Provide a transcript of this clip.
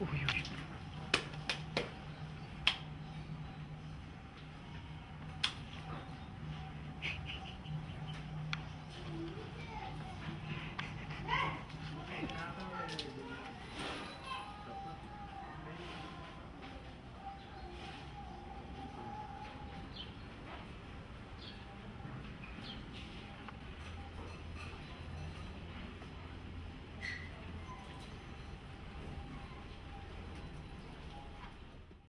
Ой-ой.